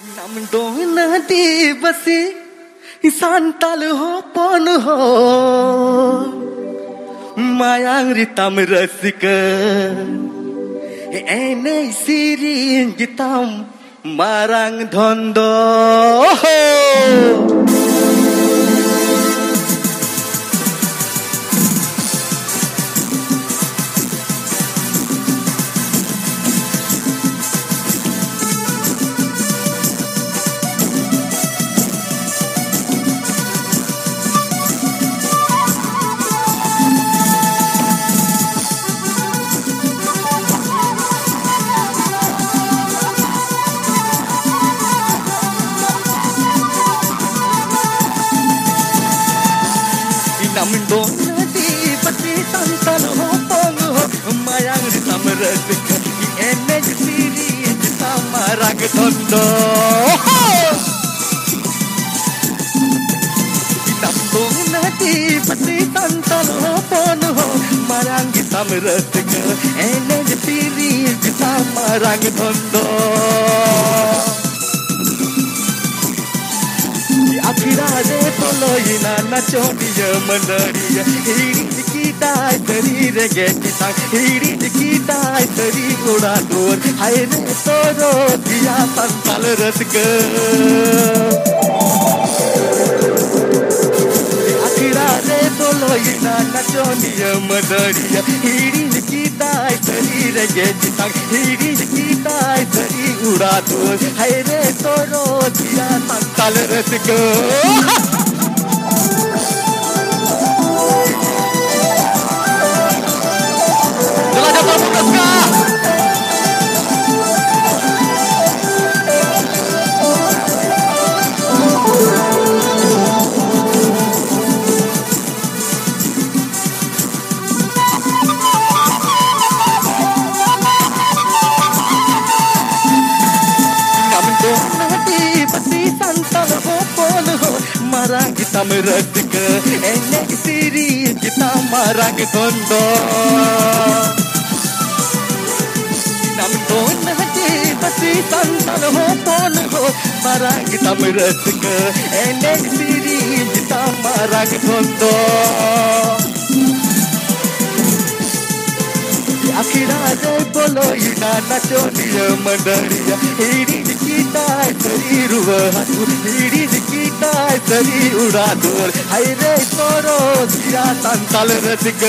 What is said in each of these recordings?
ನಮ್ದೋ ನದಿ ಬಸಿ ಸಾಂತಾಲ್ ಹೋ ಪಾನ್ ಹೋ ಮಾಯಾಂಗ್ರಿ ತಮ್ ರಸಿಕ ಏನೇ ಸಿರಿ ಗೀತಾಂ ಮಾರಾಂಗ್ ಧೊಂದೋ kamdo nadi pati tan tan ho pal ho mayang samrat ki enej siri samarag tondo tamdo nadi pati tan tan ho pal ho mayang samrat ki enej siri samarag tondo Akira de ತೊಲೋಯಿನ ನಚೋನಿಯ ಮಂದರಿಯ ಹಿಡಿ ಕೀಟಾಯ್ ಶರೀರಗೆ ಕಿತ ಹಿಡಿ ಕೀಟಾಯ್ ಶರೀ ಗುಡಾ ದೂರ್ ಹೈರೆ ತೋರೋ ದಿಯಾ ಸಂತಲ ರಸಗ ಅಖಿರಾದೆ ತೊಲೋಯಿನ ನಚೋನಿಯ ಮಂದರಿಯ ಹಿಡಿ ಕೀಟಾಯ್ ಶರೀರಗೆ ಕಿತ ಹಿಡಿ ಕೀಟಾಯ್ ಶರೀ ಗುಡಾ ದೂರ್ ಹೈರೆ ತೋರೋ Diya ಸಂತಲ ರಸಗ maragita meretika enek siri kita marag tondo nam ton hate basi tantal ho pon ho maragita meretika enek siri kita marag tondo आखिरा रे बोलो इना नचो निय मंडलिया हिरी ಸರಿರುವ ಹಸು ಹಿಡಿದು ಕೀಟಾಯ್ ಸರಿ ಉಡಾದೋರ್ ಹೈರೇ ತೋರೋ ಸಿರಾ ಸಂತಲ ರಸಿಕ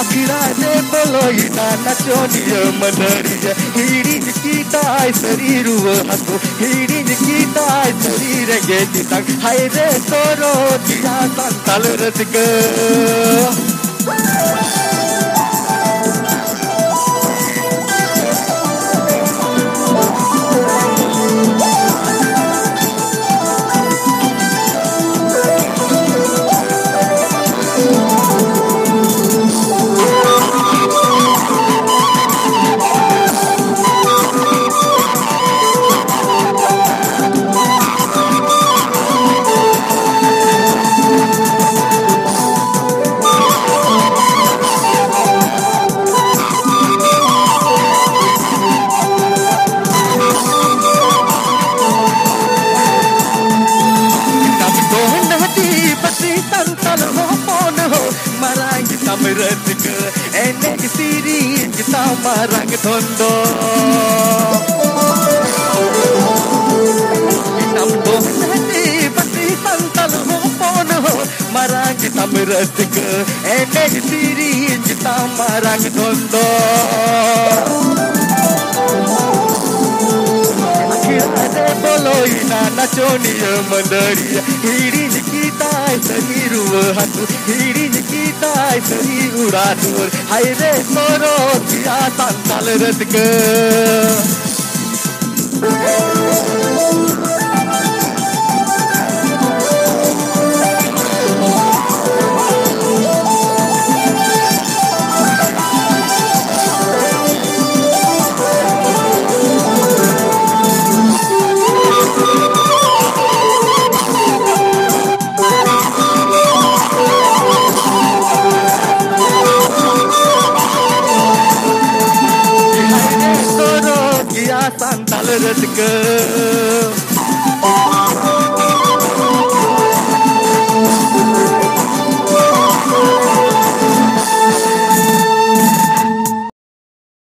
ಅಖಿರಾದೆ ಬೊಲೋ ಇನ ನಚೋನಿಯ ಮಂಡಳಿಯ ಹಿಡಿದು ಕೀಟಾಯ್ ಸರಿರುವ ಹಸು ಹಿಡಿದು ಕೀಟಾಯ್ ಶರೀರಗೆ ತಿತಂಗ್ ಹೈರೇ ತೋರೋ ಸಿರಾ ಸಂತಲ ರಸಿಕ marang thondo Namdo nadi pati santal ho pon ho marang tamratik ene siri jita marang thondo ಅಖಿಲಾದೆ ನಚೋನಿಯ ಮಂದರಿಯ ಹಿಡಿ ನಿಕಿತಾಯ್ ಸರಿರುವ ಹತ್ತು ಹಿಡಿ ನಿಕಿತಾಯ್ ಸರಿ ಉಡಾದೂರ್ ಹೈರೆ ಸೋರೋ ದಿಯಾ ಸಂತಾಲ ರದ್ಕ Hare good.